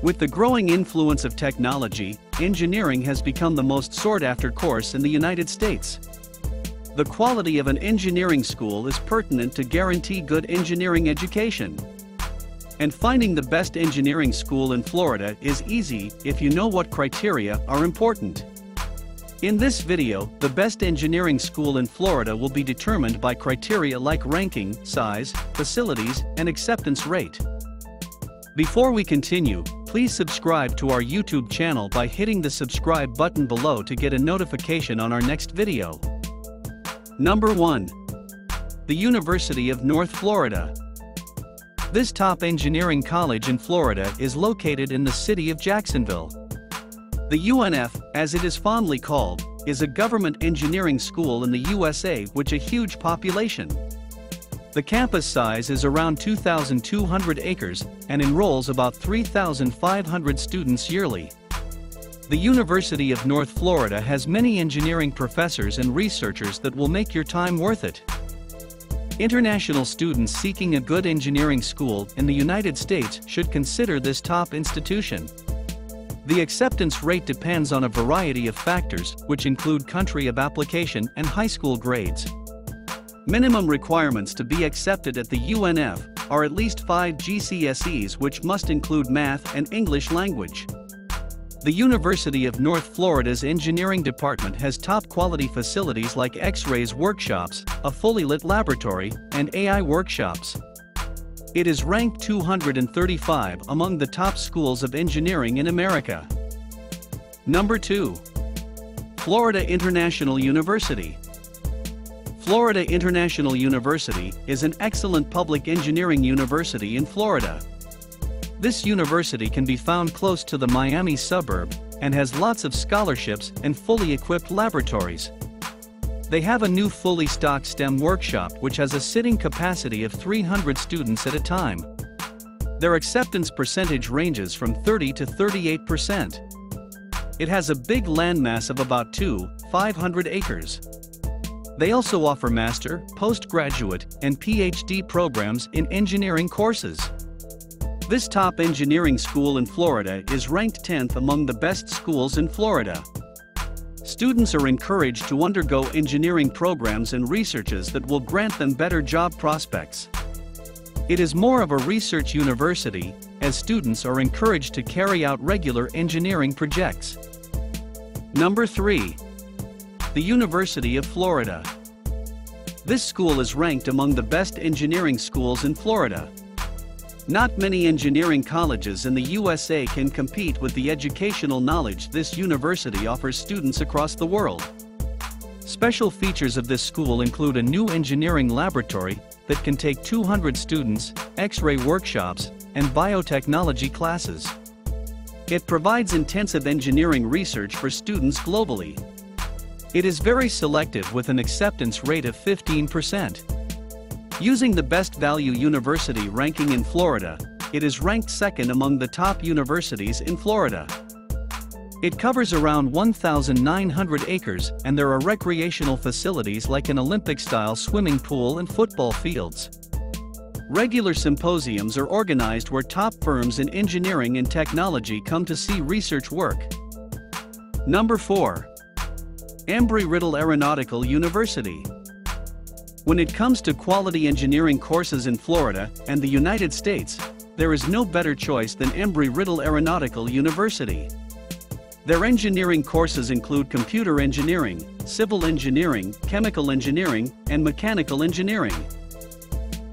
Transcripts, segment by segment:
With the growing influence of technology, engineering has become the most sought-after course in the United States. The quality of an engineering school is pertinent to guarantee good engineering education. And finding the best engineering school in Florida is easy if you know what criteria are important. In this video, the best engineering school in Florida will be determined by criteria like ranking, size, facilities, and acceptance rate. Before we continue, please subscribe to our YouTube channel by hitting the subscribe button below to get a notification on our next video. Number 1. The University of North Florida. This top engineering college in Florida is located in the city of Jacksonville. The UNF, as it is fondly called, is a government engineering school in the USA which a huge population. The campus size is around 2,200 acres and enrolls about 3,500 students yearly. The University of North Florida has many engineering professors and researchers that will make your time worth it. International students seeking a good engineering school in the United States should consider this top institution. The acceptance rate depends on a variety of factors, which include country of application and high school grades. Minimum requirements to be accepted at the UNF are at least 5 GCSEs which must include math and English language. The University of North Florida's engineering department has top quality facilities like X-rays workshops, a fully lit laboratory, and AI workshops. It is ranked 235 among the top schools of engineering in America. Number 2. Florida International University. Florida International University is an excellent public engineering university in Florida. This university can be found close to the Miami suburb and has lots of scholarships and fully equipped laboratories. They have a new fully stocked STEM workshop which has a sitting capacity of 300 students at a time. Their acceptance percentage ranges from 30 to 38%. It has a big landmass of about 2, 500 acres. They also offer master, postgraduate, and PhD programs in engineering courses. This top engineering school in Florida is ranked 10th among the best schools in Florida. Students are encouraged to undergo engineering programs and researches that will grant them better job prospects. It is more of a research university, as students are encouraged to carry out regular engineering projects. Number 3 the University of Florida. This school is ranked among the best engineering schools in Florida. Not many engineering colleges in the USA can compete with the educational knowledge this university offers students across the world. Special features of this school include a new engineering laboratory that can take 200 students, X-ray workshops, and biotechnology classes. It provides intensive engineering research for students globally. It is very selective with an acceptance rate of 15%. Using the best value university ranking in Florida, it is ranked second among the top universities in Florida. It covers around 1,900 acres and there are recreational facilities like an Olympic-style swimming pool and football fields. Regular symposiums are organized where top firms in engineering and technology come to see research work. Number 4. Embry-Riddle Aeronautical University. When it comes to quality engineering courses in Florida and the United States, there is no better choice than Embry-Riddle Aeronautical University. Their engineering courses include computer engineering, civil engineering, chemical engineering, and mechanical engineering.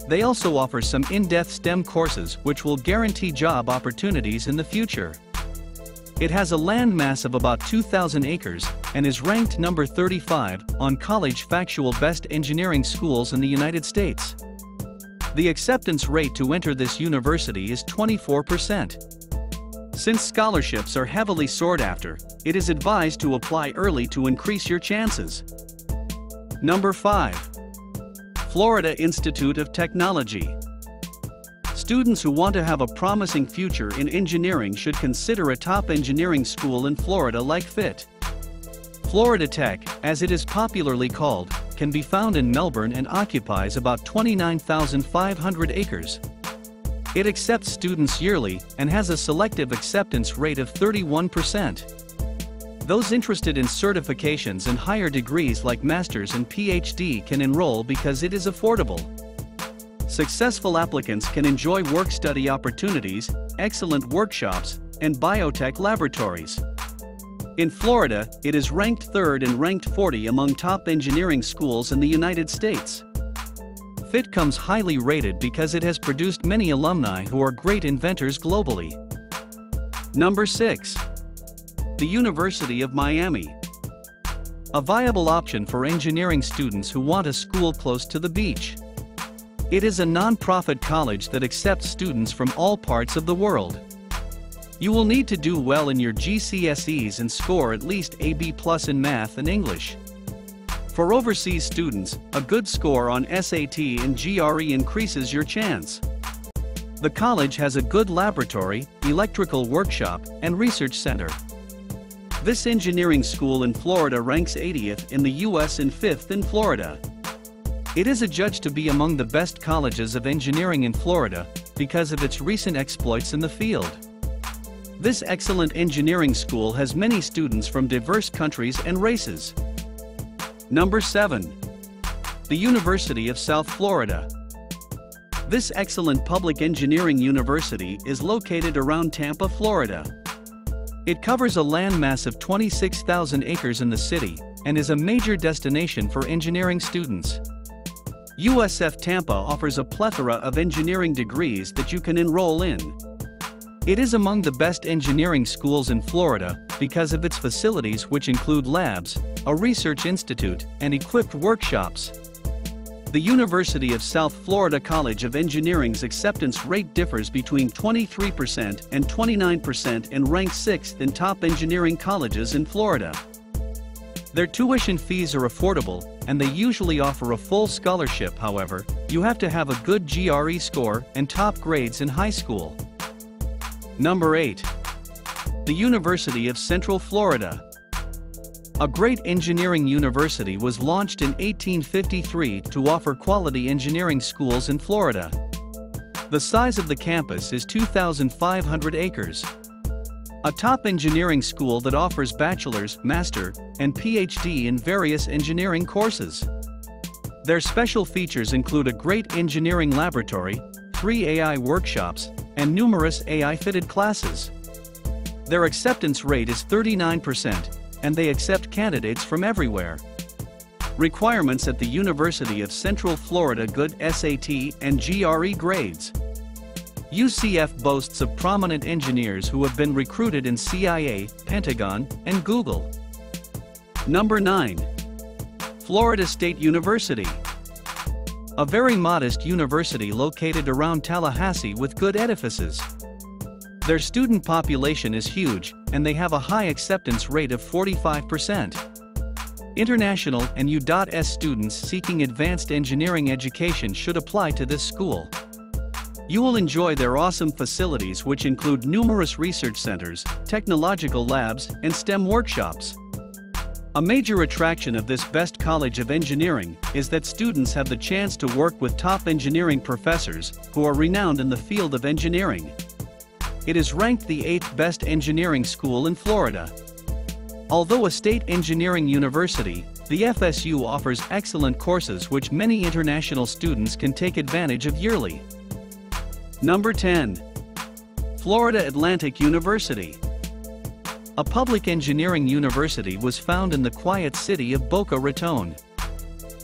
They also offer some in-depth STEM courses which will guarantee job opportunities in the future. It has a land mass of about 2,000 acres and is ranked number 35 on College Factual Best Engineering Schools in the United States. The acceptance rate to enter this university is 24%. Since scholarships are heavily sought after, it is advised to apply early to increase your chances. Number 5. Florida Institute of Technology. Students who want to have a promising future in engineering should consider a top engineering school in Florida like FIT. Florida Tech, as it is popularly called, can be found in Melbourne and occupies about 29,500 acres. It accepts students yearly and has a selective acceptance rate of 31%. Those interested in certifications and higher degrees like master's and PhD can enroll because it is affordable. Successful applicants can enjoy work-study opportunities, excellent workshops, and biotech laboratories. In Florida, it is ranked third and ranked 40 among top engineering schools in the United States. FIT comes highly rated because it has produced many alumni who are great inventors globally. Number 6 the University of Miami. A viable option for engineering students who want a school close to the beach. It is a non-profit college that accepts students from all parts of the world. You will need to do well in your GCSEs and score at least AB plus in math and English. For overseas students, a good score on SAT and GRE increases your chance. The college has a good laboratory, electrical workshop, and research center. This engineering school in Florida ranks 80th in the US and 5th in Florida. It is adjudged to be among the best colleges of engineering in Florida because of its recent exploits in the field. This excellent engineering school has many students from diverse countries and races. Number 7. The University of South Florida. This excellent public engineering university is located around Tampa, Florida. It covers a landmass of 26,000 acres in the city and is a major destination for engineering students. USF Tampa offers a plethora of engineering degrees that you can enroll in. It is among the best engineering schools in Florida because of its facilities which include labs, a research institute, and equipped workshops. The University of South Florida College of Engineering's acceptance rate differs between 23% and 29% and ranks 6th in top engineering colleges in Florida. Their tuition fees are affordable, and they usually offer a full scholarship however, you have to have a good GRE score and top grades in high school. Number 8. The University of Central Florida. A great engineering university was launched in 1853 to offer quality engineering schools in Florida. The size of the campus is 2,500 acres. A top engineering school that offers bachelor's, master, and PhD in various engineering courses. Their special features include a great engineering laboratory, three AI workshops, and numerous AI-fitted classes. Their acceptance rate is 39%, and they accept candidates from everywhere. Requirements at the University of Central Florida Good SAT and GRE grades. UCF boasts of prominent engineers who have been recruited in CIA, Pentagon, and Google. Number 9. Florida State University. A very modest university located around Tallahassee with good edifices. Their student population is huge, and they have a high acceptance rate of 45%. International and U.S students seeking advanced engineering education should apply to this school. You will enjoy their awesome facilities which include numerous research centers, technological labs, and STEM workshops. A major attraction of this best college of engineering is that students have the chance to work with top engineering professors who are renowned in the field of engineering. It is ranked the 8th best engineering school in Florida. Although a state engineering university, the FSU offers excellent courses which many international students can take advantage of yearly. Number 10. Florida Atlantic University. A public engineering university was found in the quiet city of Boca Raton.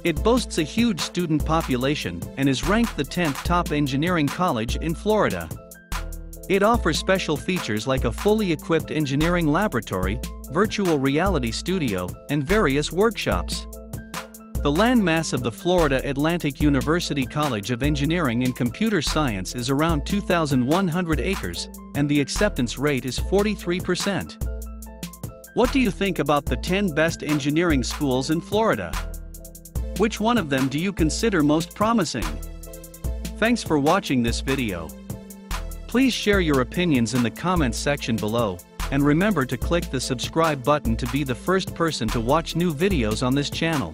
It boasts a huge student population and is ranked the 10th top engineering college in Florida. It offers special features like a fully equipped engineering laboratory, virtual reality studio, and various workshops. The landmass of the Florida Atlantic University College of Engineering and Computer Science is around 2,100 acres, and the acceptance rate is 43%. What do you think about the 10 best engineering schools in Florida? Which one of them do you consider most promising? Thanks for watching this video. Please share your opinions in the comments section below, and remember to click the subscribe button to be the first person to watch new videos on this channel.